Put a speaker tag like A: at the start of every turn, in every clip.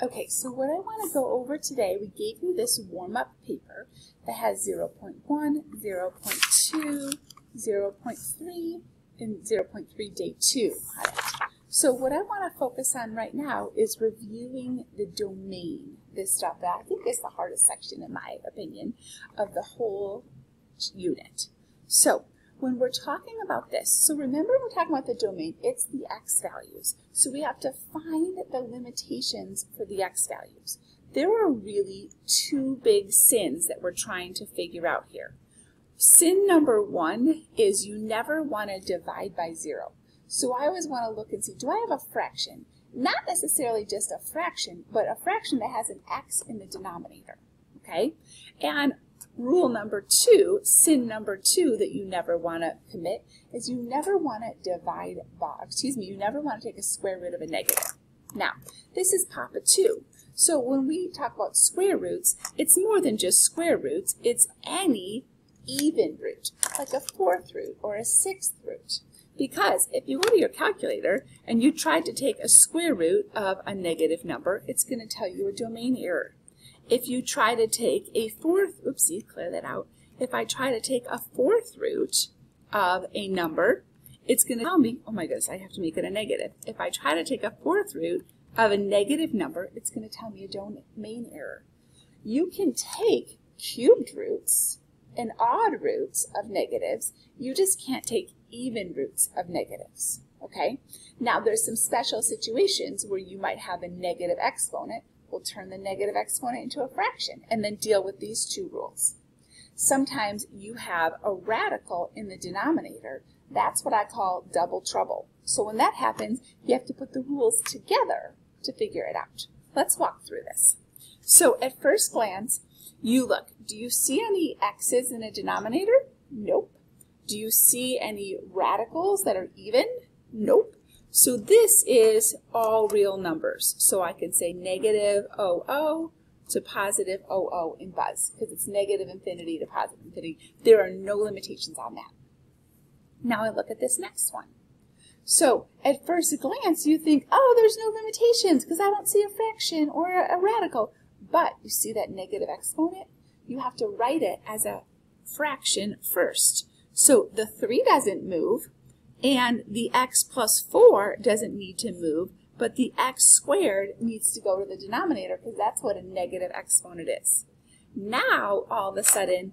A: Okay, so what I want to go over today, we gave you this warm-up paper that has 0 0.1, 0 0.2, 0 0.3, and 0 0.3 day 2 on it. So what I want to focus on right now is reviewing the domain, this stuff that I think is the hardest section in my opinion of the whole unit. So when we're talking about this, so remember we're talking about the domain, it's the x values. So we have to find the limitations for the x values. There are really two big sins that we're trying to figure out here. Sin number one is you never want to divide by zero. So I always want to look and see, do I have a fraction? Not necessarily just a fraction, but a fraction that has an x in the denominator, okay? And rule number two, sin number two that you never want to commit is you never want to divide by, excuse me, you never want to take a square root of a negative. Now, this is Papa 2. So when we talk about square roots, it's more than just square roots. It's any even root, like a fourth root or a sixth root. Because if you go to your calculator and you try to take a square root of a negative number, it's going to tell you a domain error. If you try to take a fourth, oopsie, clear that out. If I try to take a fourth root of a number, it's going to tell me, oh my goodness, I have to make it a negative. If I try to take a fourth root of a negative number, it's going to tell me a domain error. You can take cubed roots and odd roots of negatives. You just can't take even roots of negatives. Okay? Now, there's some special situations where you might have a negative exponent We'll turn the negative exponent into a fraction and then deal with these two rules. Sometimes you have a radical in the denominator. That's what I call double trouble. So when that happens, you have to put the rules together to figure it out. Let's walk through this. So at first glance, you look, do you see any x's in a denominator? Nope. Do you see any radicals that are even? Nope. So this is all real numbers. So I can say negative OO to positive OO in buzz because it's negative infinity to positive infinity. There are no limitations on that. Now I look at this next one. So at first glance you think, oh, there's no limitations because I don't see a fraction or a radical. But you see that negative exponent? You have to write it as a fraction first. So the 3 doesn't move, and the x plus 4 doesn't need to move, but the x squared needs to go to the denominator because that's what a negative exponent is. Now, all of a sudden,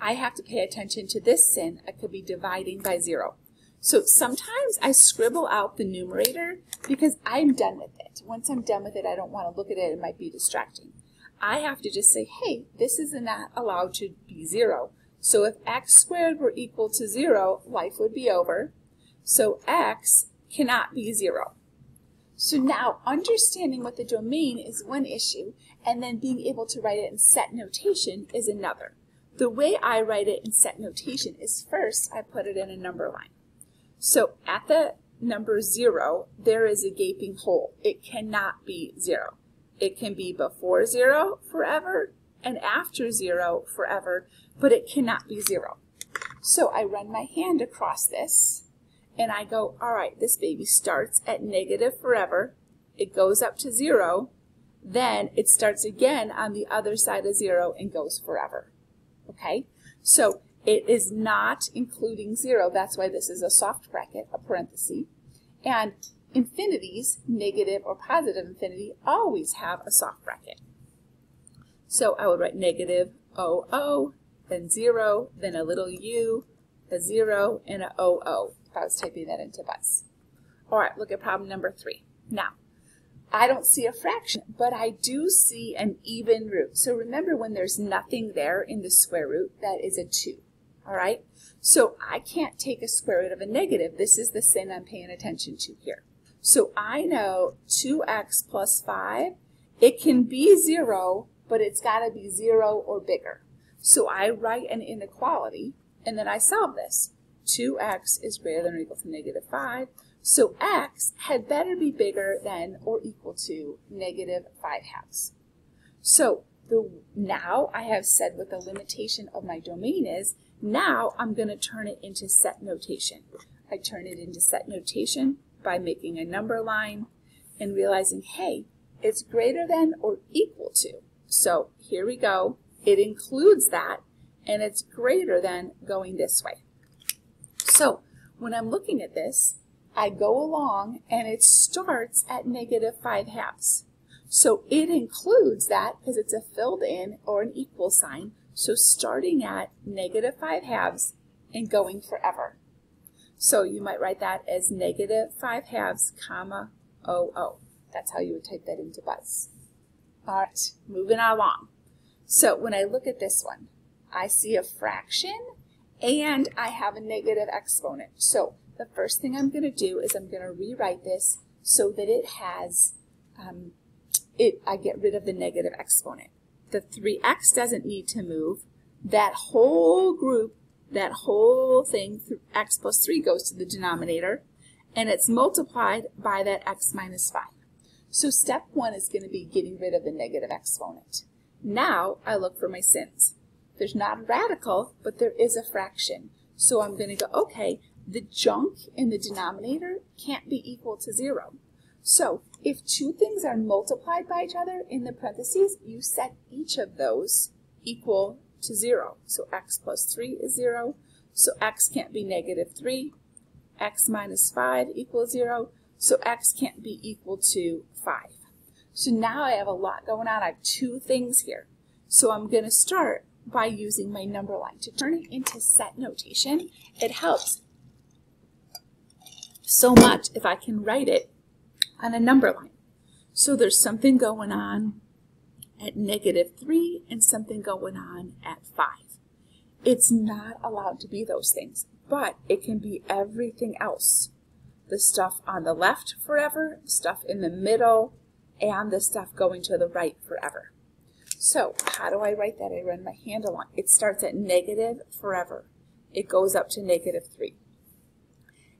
A: I have to pay attention to this sin. I could be dividing by 0. So sometimes I scribble out the numerator because I'm done with it. Once I'm done with it, I don't want to look at it. It might be distracting. I have to just say, hey, this is not allowed to be 0. So if x squared were equal to 0, life would be over. So x cannot be 0. So now understanding what the domain is one issue, and then being able to write it in set notation is another. The way I write it in set notation is first I put it in a number line. So at the number 0, there is a gaping hole. It cannot be 0. It can be before 0 forever and after 0 forever, but it cannot be 0. So I run my hand across this and I go, all right, this baby starts at negative forever, it goes up to zero, then it starts again on the other side of zero and goes forever. Okay? So it is not including zero. That's why this is a soft bracket, a parenthesis. And infinities, negative or positive infinity, always have a soft bracket. So I would write negative O, O, then zero, then a little u, a zero, and a O, O if I was typing that into Buzz. All right, look at problem number three. Now, I don't see a fraction, but I do see an even root. So remember when there's nothing there in the square root, that is a 2. All right? So I can't take a square root of a negative. This is the sin I'm paying attention to here. So I know 2x plus 5, it can be 0, but it's got to be 0 or bigger. So I write an inequality, and then I solve this. 2x is greater than or equal to negative 5. So x had better be bigger than or equal to negative 5 halves. So the, now I have said what the limitation of my domain is. Now I'm going to turn it into set notation. I turn it into set notation by making a number line and realizing, hey, it's greater than or equal to. So here we go. It includes that, and it's greater than going this way. So when I'm looking at this, I go along and it starts at negative 5 halves. So it includes that because it's a filled in or an equal sign. So starting at negative 5 halves and going forever. So you might write that as negative 5 halves, comma, OO. That's how you would type that into Buzz. All right, moving along. So when I look at this one, I see a fraction and I have a negative exponent. So the first thing I'm going to do is I'm going to rewrite this so that it has, um, it, I get rid of the negative exponent. The 3x doesn't need to move. That whole group, that whole thing, x plus 3 goes to the denominator, and it's multiplied by that x minus 5. So step one is going to be getting rid of the negative exponent. Now I look for my sins. There's not a radical, but there is a fraction. So I'm going to go, okay, the junk in the denominator can't be equal to zero. So if two things are multiplied by each other in the parentheses, you set each of those equal to zero. So x plus 3 is zero. So x can't be negative 3. x minus 5 equals zero. So x can't be equal to 5. So now I have a lot going on. I have two things here. So I'm going to start by using my number line. To turn it into set notation, it helps so much if I can write it on a number line. So there's something going on at negative 3 and something going on at 5. It's not allowed to be those things, but it can be everything else. The stuff on the left forever, the stuff in the middle, and the stuff going to the right forever. So how do I write that? I run my hand along. It starts at negative forever. It goes up to negative 3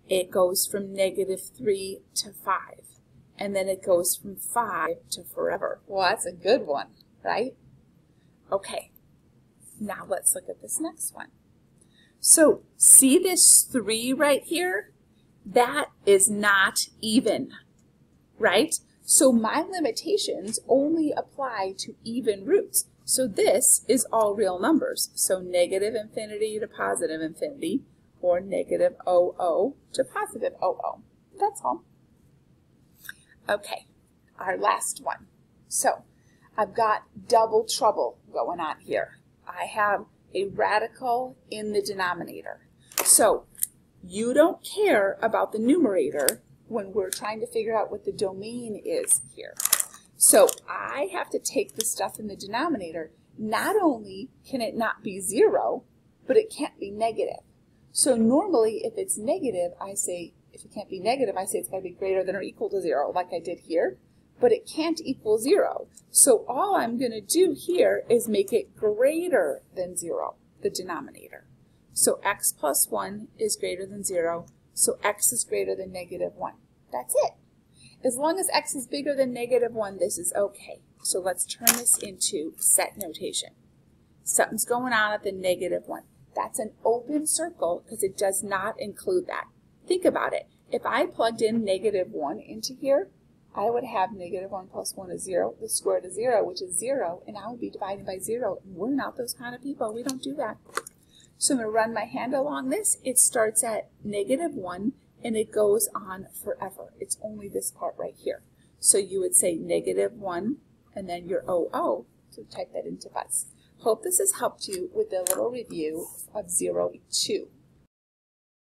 A: it goes from negative 3 to 5. And then it goes from 5 to forever. Well, that's a good one, right? Okay, now let's look at this next one. So see this 3 right here? That is not even, right? So my limitations only apply to even roots. So this is all real numbers. So negative infinity to positive infinity or negative OO to positive OO. That's all. Okay, our last one. So I've got double trouble going on here. I have a radical in the denominator. So you don't care about the numerator when we're trying to figure out what the domain is here. So I have to take the stuff in the denominator. Not only can it not be zero, but it can't be negative. So normally, if it's negative, I say, if it can't be negative, I say it's got to be greater than or equal to zero, like I did here. But it can't equal zero. So all I'm going to do here is make it greater than zero, the denominator. So x plus 1 is greater than 0, so x is greater than negative 1. That's it. As long as x is bigger than negative 1, this is okay. So let's turn this into set notation. Something's going on at the negative 1. That's an open circle because it does not include that. Think about it. If I plugged in negative 1 into here, I would have negative 1 plus 1 is 0, the square root of 0, which is 0, and I would be dividing by 0. We're not those kind of people. We don't do that. So I'm going to run my hand along this. It starts at negative 1, and it goes on forever. It's only this part right here. So you would say negative 1, and then your OO. So type that into Buzz. Hope this has helped you with a little review of 0 2.